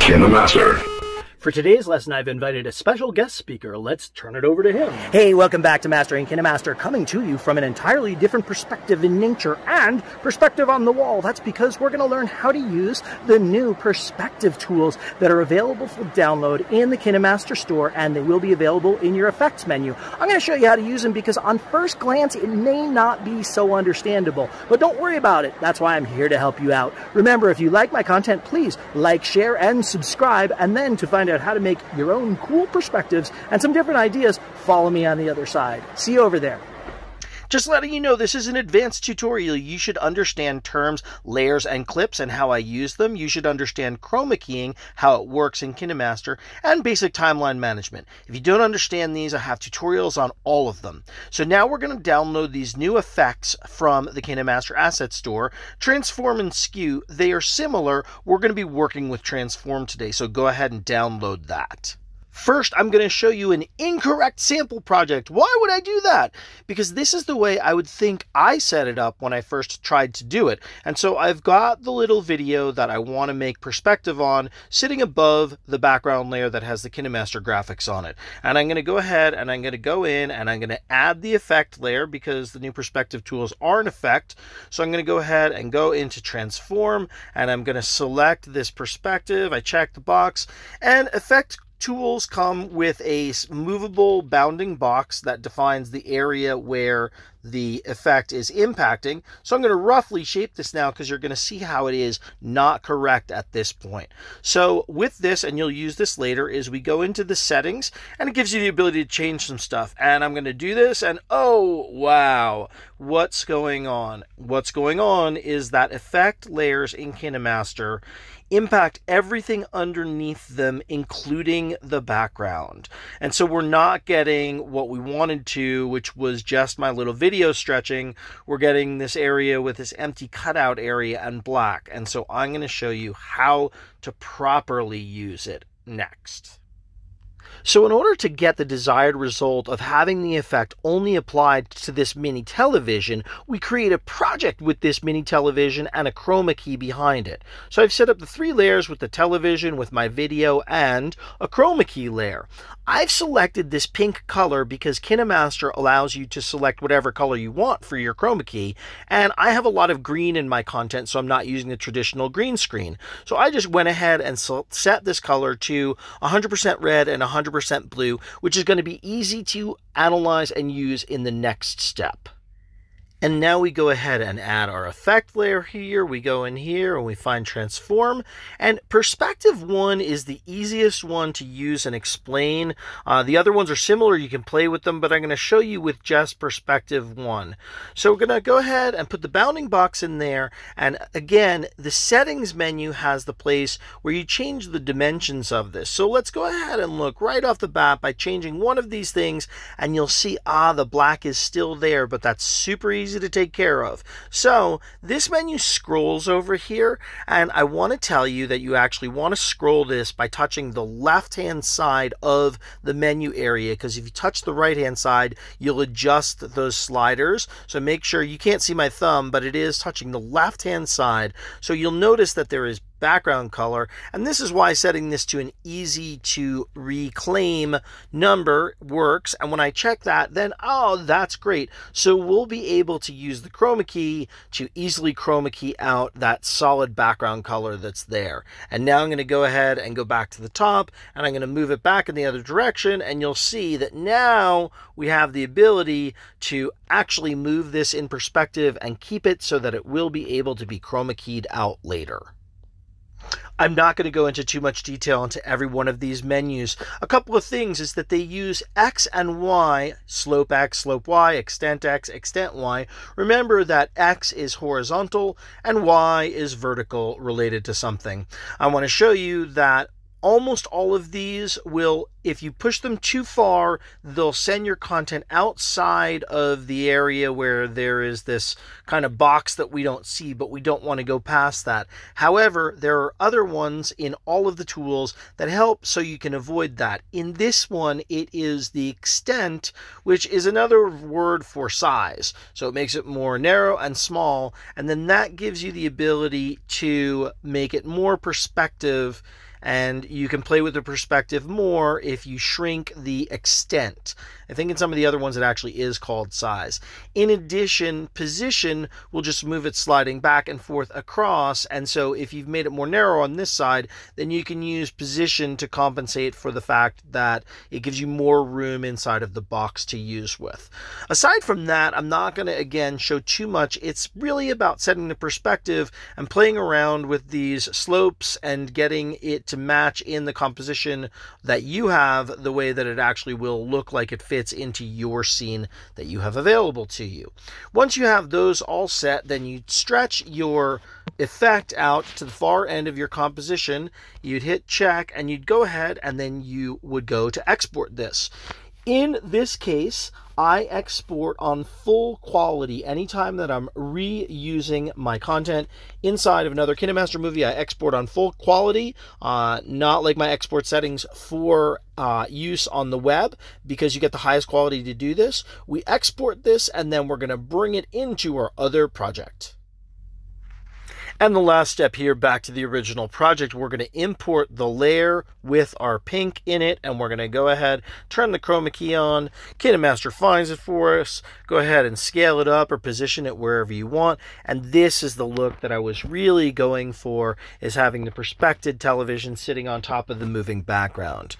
KineMaster. For today's lesson, I've invited a special guest speaker. Let's turn it over to him. Hey, welcome back to Mastering KineMaster, coming to you from an entirely different perspective in nature and perspective on the wall. That's because we're going to learn how to use the new perspective tools that are available for download in the KineMaster store, and they will be available in your effects menu. I'm going to show you how to use them because on first glance, it may not be so understandable, but don't worry about it. That's why I'm here to help you out. Remember, if you like my content, please like, share, and subscribe, and then to find out how to make your own cool perspectives and some different ideas, follow me on the other side. See you over there. Just letting you know this is an advanced tutorial. You should understand terms, layers, and clips and how I use them. You should understand chroma keying, how it works in KineMaster, and basic timeline management. If you don't understand these, I have tutorials on all of them. So now we're going to download these new effects from the KineMaster Asset Store. Transform and Skew, they are similar. We're going to be working with Transform today, so go ahead and download that. First, I'm going to show you an incorrect sample project. Why would I do that? Because this is the way I would think I set it up when I first tried to do it. And so I've got the little video that I want to make perspective on sitting above the background layer that has the KineMaster graphics on it. And I'm going to go ahead and I'm going to go in and I'm going to add the effect layer because the new perspective tools are an effect. So I'm going to go ahead and go into transform and I'm going to select this perspective. I check the box and effect tools come with a movable bounding box that defines the area where the effect is impacting. So I'm going to roughly shape this now because you're going to see how it is not correct at this point. So with this, and you'll use this later, is we go into the settings and it gives you the ability to change some stuff. And I'm going to do this and oh, wow, what's going on? What's going on is that effect layers in KineMaster impact everything underneath them, including the background. And so we're not getting what we wanted to, which was just my little video stretching. We're getting this area with this empty cutout area and black. And so I'm going to show you how to properly use it next. So in order to get the desired result of having the effect only applied to this mini television, we create a project with this mini television and a chroma key behind it. So I've set up the three layers with the television, with my video, and a chroma key layer. I've selected this pink color because KineMaster allows you to select whatever color you want for your chroma key, and I have a lot of green in my content, so I'm not using the traditional green screen. So I just went ahead and set this color to 100% red and 100 100% blue, which is going to be easy to analyze and use in the next step. And now we go ahead and add our effect layer here. We go in here and we find transform. And perspective one is the easiest one to use and explain. Uh, the other ones are similar. You can play with them, but I'm going to show you with just perspective one. So we're going to go ahead and put the bounding box in there. And again, the settings menu has the place where you change the dimensions of this. So let's go ahead and look right off the bat by changing one of these things and you'll see, ah, the black is still there, but that's super easy easy to take care of. So this menu scrolls over here, and I want to tell you that you actually want to scroll this by touching the left-hand side of the menu area, because if you touch the right-hand side, you'll adjust those sliders. So make sure you can't see my thumb, but it is touching the left-hand side. So you'll notice that there is background color. And this is why setting this to an easy to reclaim number works. And when I check that, then, oh, that's great. So we'll be able to use the chroma key to easily chroma key out that solid background color that's there. And now I'm going to go ahead and go back to the top and I'm going to move it back in the other direction. And you'll see that now we have the ability to actually move this in perspective and keep it so that it will be able to be chroma keyed out later. I'm not going to go into too much detail into every one of these menus. A couple of things is that they use X and Y, slope X, slope Y, extent X, extent Y. Remember that X is horizontal and Y is vertical related to something. I want to show you that almost all of these will, if you push them too far, they'll send your content outside of the area where there is this kind of box that we don't see, but we don't want to go past that. However, there are other ones in all of the tools that help so you can avoid that. In this one, it is the extent, which is another word for size. So it makes it more narrow and small, and then that gives you the ability to make it more perspective and you can play with the perspective more if you shrink the extent. I think in some of the other ones it actually is called size. In addition, position will just move it sliding back and forth across, and so if you've made it more narrow on this side, then you can use position to compensate for the fact that it gives you more room inside of the box to use with. Aside from that, I'm not going to again show too much. It's really about setting the perspective and playing around with these slopes and getting it to match in the composition that you have the way that it actually will look like it fits into your scene that you have available to you. Once you have those all set, then you stretch your effect out to the far end of your composition. You'd hit check and you'd go ahead and then you would go to export this. In this case, I export on full quality anytime that I'm reusing my content inside of another KineMaster movie. I export on full quality, uh, not like my export settings for uh, use on the web because you get the highest quality to do this. We export this and then we're going to bring it into our other project. And the last step here, back to the original project, we're going to import the layer with our pink in it, and we're going to go ahead, turn the chroma key on, KineMaster finds it for us, go ahead and scale it up or position it wherever you want, and this is the look that I was really going for, is having the perspective television sitting on top of the moving background.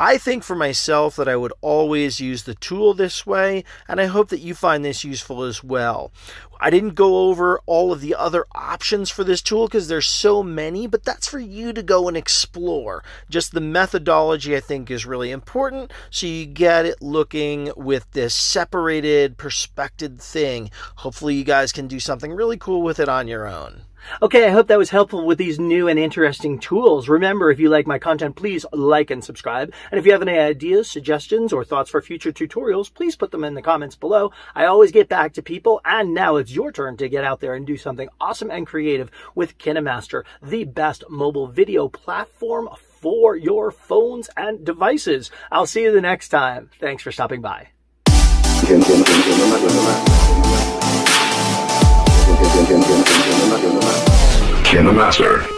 I think for myself that I would always use the tool this way, and I hope that you find this useful as well. I didn't go over all of the other options for this tool because there's so many, but that's for you to go and explore. Just the methodology I think is really important so you get it looking with this separated perspective thing. Hopefully you guys can do something really cool with it on your own. Okay, I hope that was helpful with these new and interesting tools. Remember, if you like my content, please like and subscribe. And if you have any ideas, suggestions, or thoughts for future tutorials, please put them in the comments below. I always get back to people, and now it's your turn to get out there and do something awesome and creative with KineMaster, the best mobile video platform for your phones and devices. I'll see you the next time. Thanks for stopping by. KineMaster.